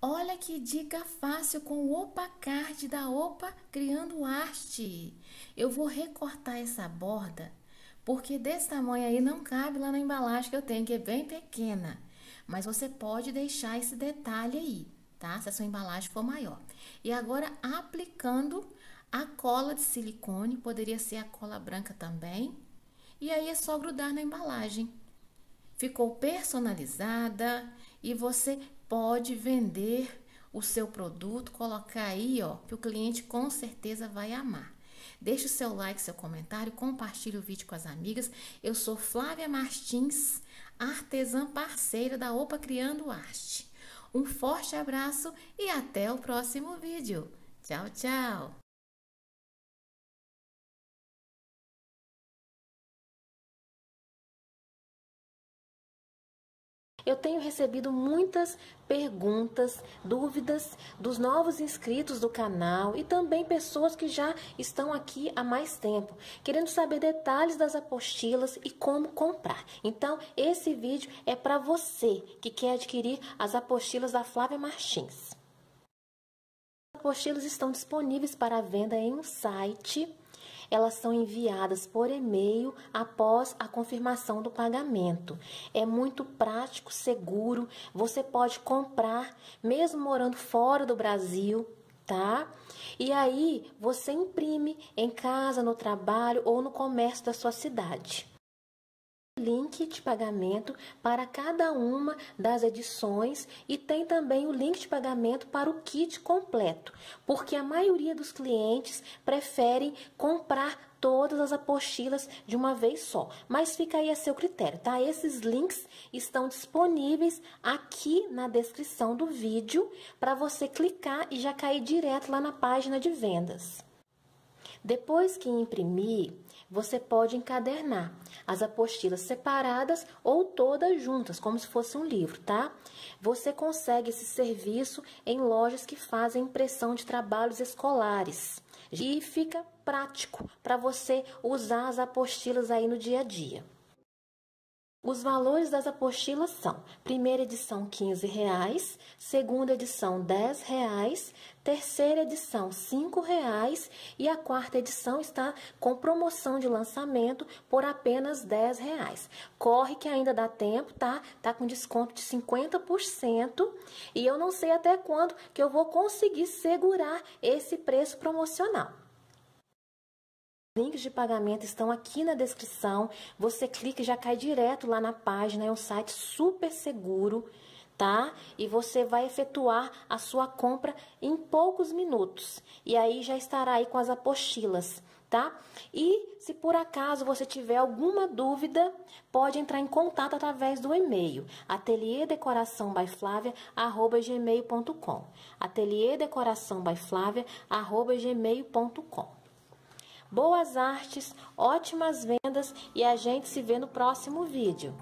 Olha que dica fácil com o Opa Card da Opa Criando Arte. Eu vou recortar essa borda, porque desse tamanho aí não cabe lá na embalagem que eu tenho, que é bem pequena. Mas você pode deixar esse detalhe aí, tá? Se a sua embalagem for maior. E agora, aplicando a cola de silicone, poderia ser a cola branca também. E aí é só grudar na embalagem. Ficou personalizada e você pode vender o seu produto, colocar aí, ó, que o cliente com certeza vai amar. Deixe o seu like, seu comentário, compartilhe o vídeo com as amigas. Eu sou Flávia Martins, artesã parceira da Opa Criando Arte. Um forte abraço e até o próximo vídeo. Tchau, tchau! Eu tenho recebido muitas perguntas, dúvidas dos novos inscritos do canal e também pessoas que já estão aqui há mais tempo, querendo saber detalhes das apostilas e como comprar. Então, esse vídeo é para você que quer adquirir as apostilas da Flávia Martins. As apostilas estão disponíveis para venda em um site elas são enviadas por e-mail após a confirmação do pagamento. É muito prático, seguro. Você pode comprar mesmo morando fora do Brasil, tá? E aí você imprime em casa, no trabalho ou no comércio da sua cidade link de pagamento para cada uma das edições e tem também o link de pagamento para o kit completo, porque a maioria dos clientes preferem comprar todas as apostilas de uma vez só. Mas fica aí a seu critério, tá? Esses links estão disponíveis aqui na descrição do vídeo para você clicar e já cair direto lá na página de vendas. Depois que imprimir, você pode encadernar as apostilas separadas ou todas juntas, como se fosse um livro, tá? Você consegue esse serviço em lojas que fazem impressão de trabalhos escolares e fica prático para você usar as apostilas aí no dia a dia. Os valores das apostilas são: primeira edição R$ 15,00, segunda edição R$ 10,00, terceira edição R$ 5,00 e a quarta edição está com promoção de lançamento por apenas R$ 10,00. Corre que ainda dá tempo, tá? Tá com desconto de 50% e eu não sei até quando que eu vou conseguir segurar esse preço promocional links de pagamento estão aqui na descrição. Você clica e já cai direto lá na página. É um site super seguro, tá? E você vai efetuar a sua compra em poucos minutos. E aí já estará aí com as apostilas, tá? E se por acaso você tiver alguma dúvida, pode entrar em contato através do e-mail atelierdecoraçãobyflavia@gmail.com. atelierdecoraçãobyflavia@gmail.com. Boas artes, ótimas vendas e a gente se vê no próximo vídeo.